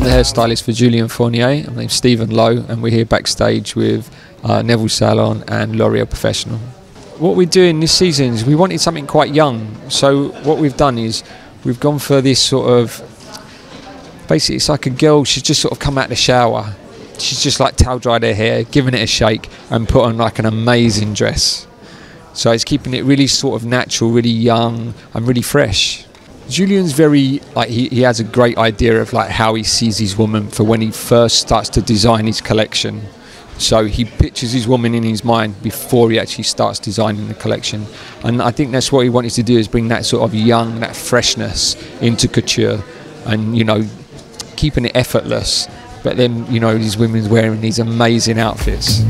hairstylist for Julien Fournie. My name's Stephen Lowe, and we're here backstage with uh, Neville Salon and L'Oreal Professional. What we're doing this season is we wanted something quite young. So what we've done is we've gone for this sort of basically it's like a girl. She's just sort of come out of the shower. She's just like towel dried her hair, giving it a shake, and put on like an amazing dress. So it's keeping it really sort of natural, really young, and really fresh. Julien's very like he, he has a great idea of like how he sees his woman for when he first starts to design his collection. So he pictures his woman in his mind before he actually starts designing the collection. And I think that's what he wanted to do is bring that sort of young, that freshness into couture and, you know, keeping it effortless. But then, you know, these women's wearing these amazing outfits.